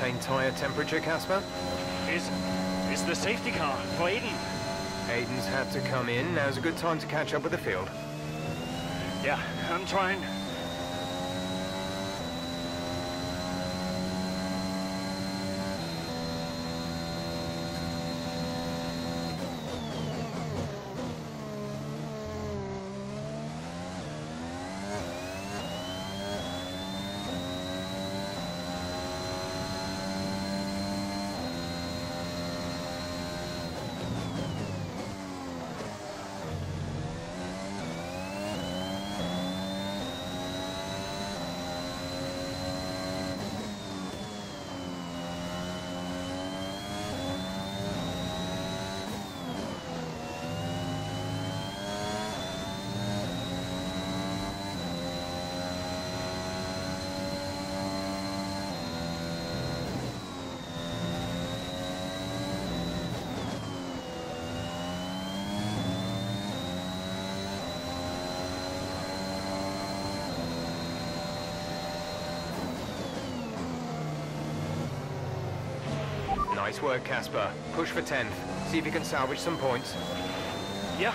maintain tyre temperature, Casper? Is... is the safety car for Aiden? Aiden's had to come in. Now's a good time to catch up with the field. Yeah, I'm trying. Nice work, Casper. Push for 10th. See if you can salvage some points. Yeah.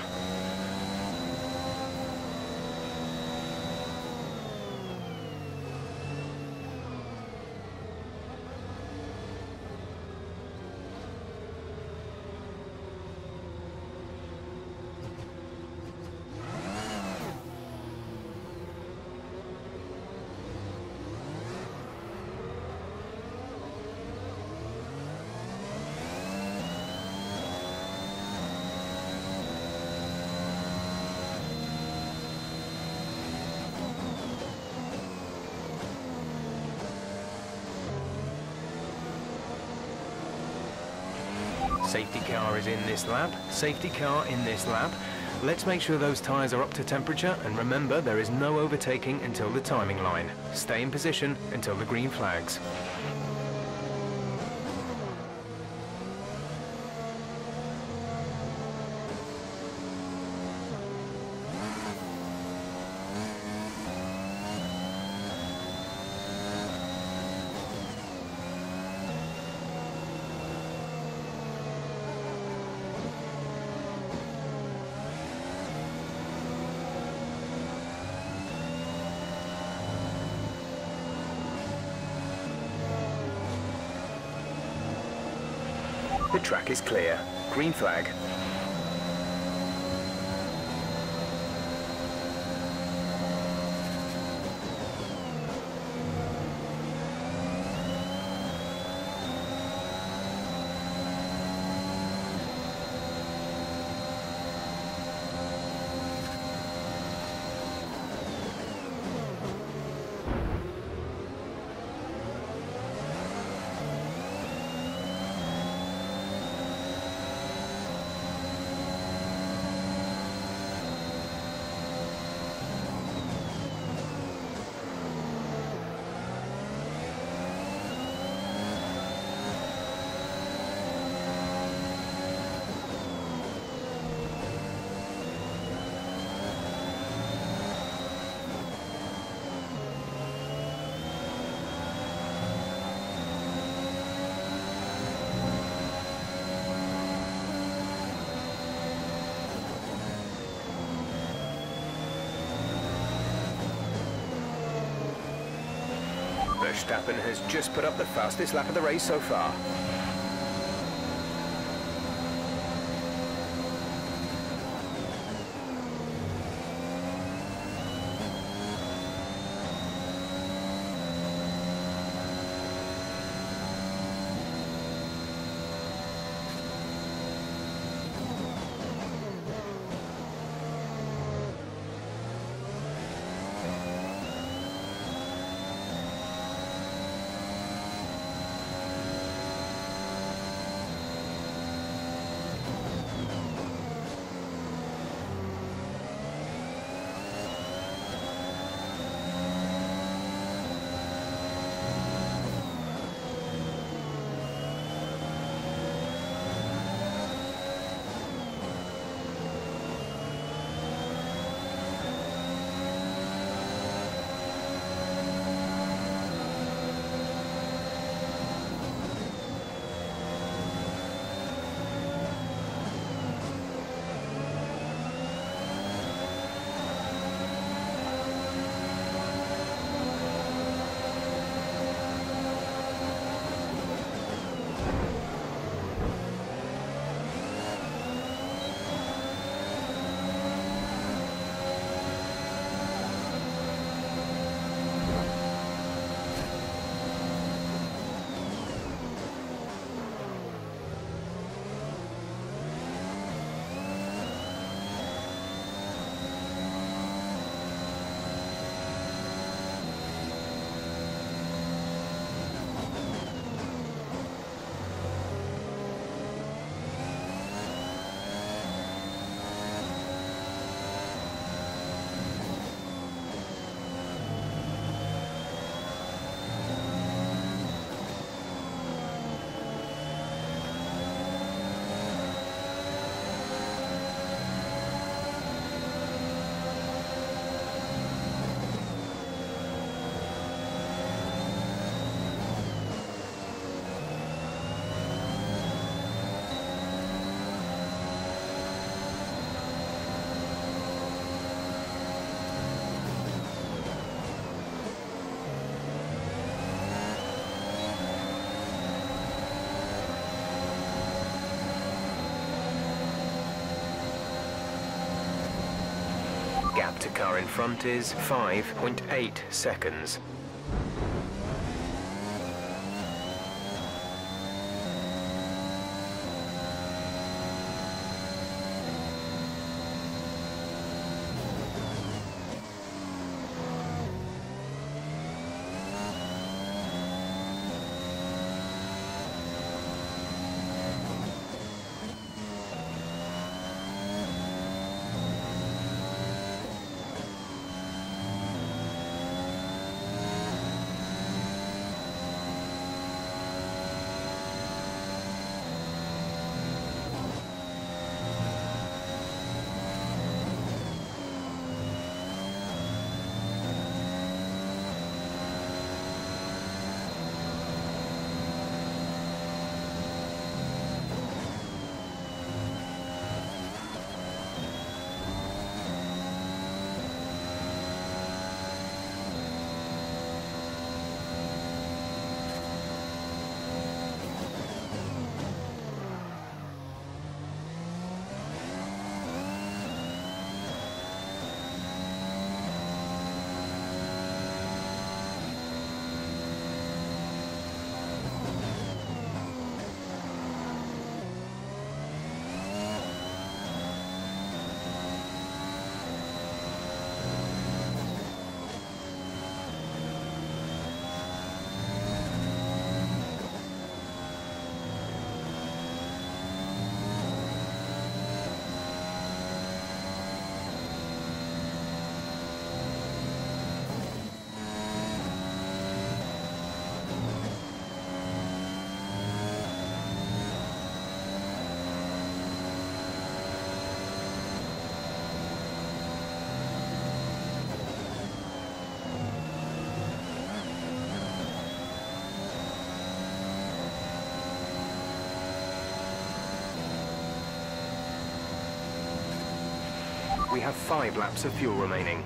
Safety car is in this lap. Safety car in this lap. Let's make sure those tyres are up to temperature and remember there is no overtaking until the timing line. Stay in position until the green flags. The track is clear. Green flag. Verstappen has just put up the fastest lap of the race so far. Car in front is 5.8 seconds. We have five laps of fuel remaining.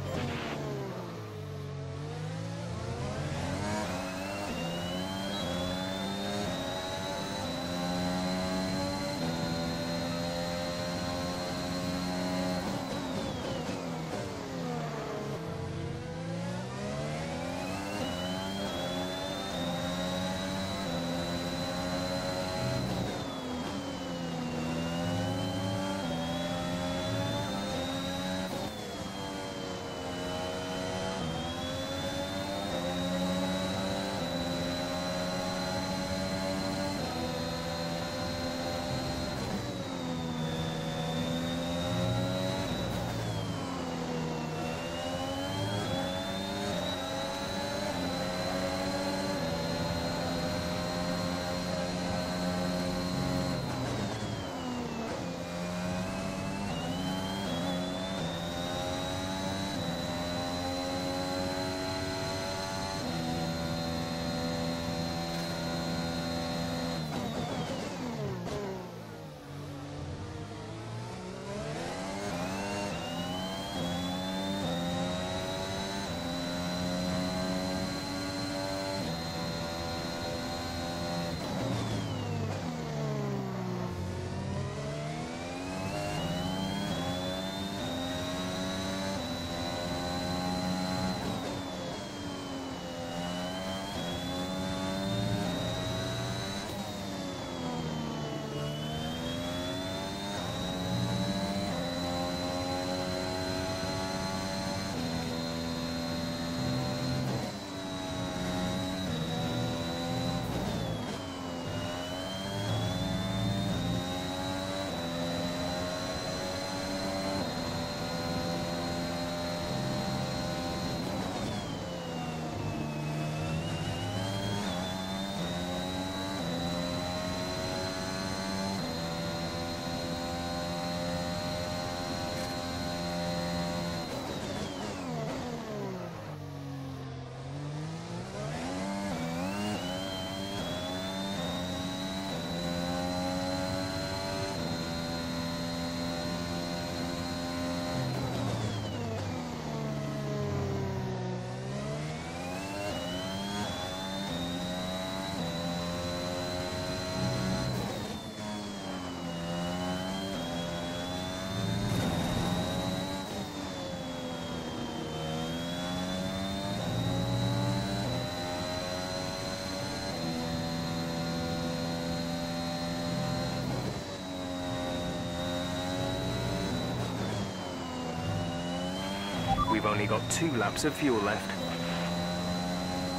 We've only got two laps of fuel left.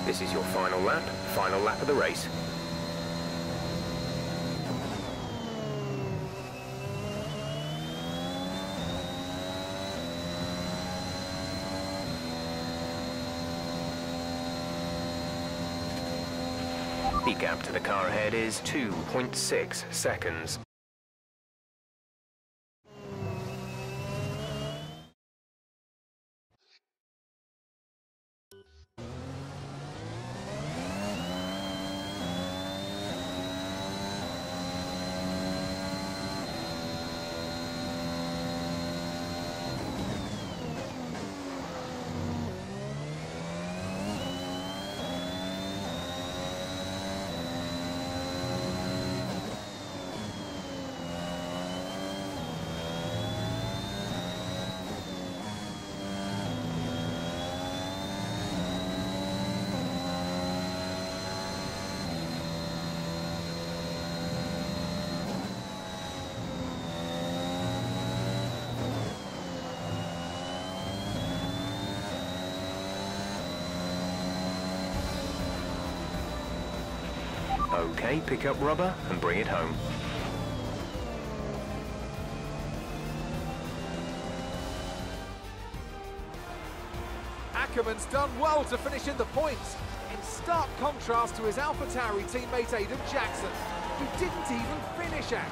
This is your final lap, final lap of the race. The gap to the car ahead is 2.6 seconds. Okay, pick up rubber and bring it home. Akkerman's done well to finish in the points, in stark contrast to his AlphaTauri teammate Aiden Jackson, who didn't even finish out.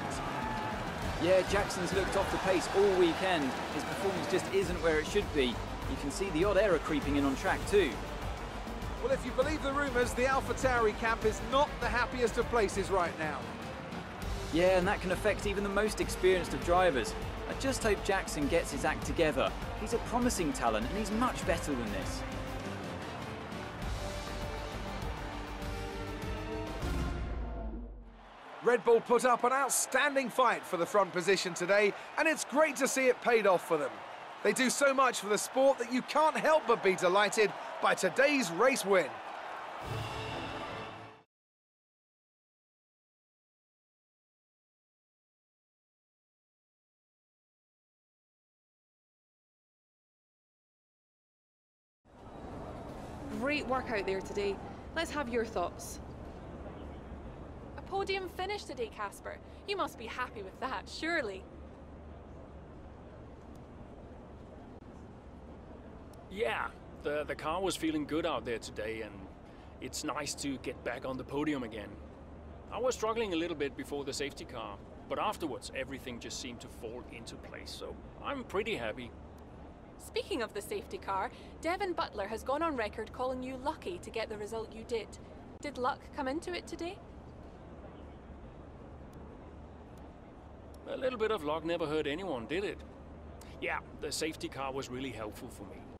Yeah, Jackson's looked off the pace all weekend. His performance just isn't where it should be. You can see the odd error creeping in on track too. Well, if you believe the rumours, the AlphaTauri camp is not the happiest of places right now. Yeah, and that can affect even the most experienced of drivers. I just hope Jackson gets his act together. He's a promising talent and he's much better than this. Red Bull put up an outstanding fight for the front position today, and it's great to see it paid off for them. They do so much for the sport that you can't help but be delighted by today's race win. Great work out there today. Let's have your thoughts. A podium finish today, Casper. You must be happy with that, surely. Yeah, the, the car was feeling good out there today, and it's nice to get back on the podium again. I was struggling a little bit before the safety car, but afterwards everything just seemed to fall into place, so I'm pretty happy. Speaking of the safety car, Devon Butler has gone on record calling you lucky to get the result you did. Did luck come into it today? A little bit of luck never hurt anyone, did it? Yeah, the safety car was really helpful for me.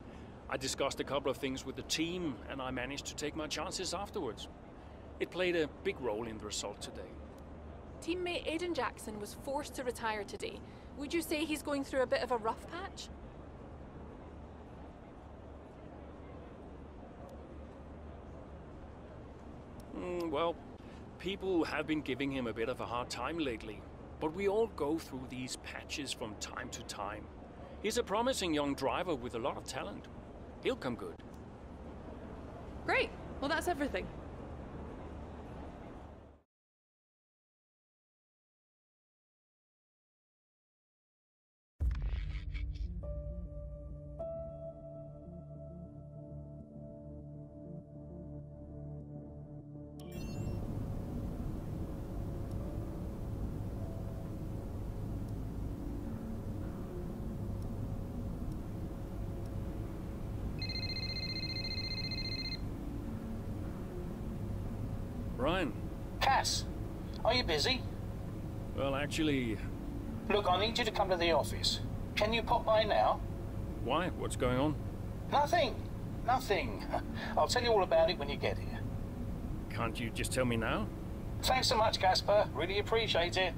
I discussed a couple of things with the team, and I managed to take my chances afterwards. It played a big role in the result today. Teammate Aiden Jackson was forced to retire today. Would you say he's going through a bit of a rough patch? Mm, well, people have been giving him a bit of a hard time lately, but we all go through these patches from time to time. He's a promising young driver with a lot of talent. He'll come good. Great. Well, that's everything. Cass, are you busy? well, actually, Look, I need you to come to the office. Can you pop by now? why? What's going on? Nothing. Nothing. I'll tell you all about it when you get here. Can't you just tell me now? Thanks so much, Casper. Really appreciate it.